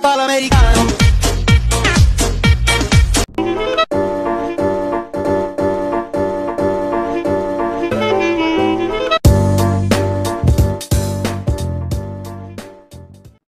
palo americano.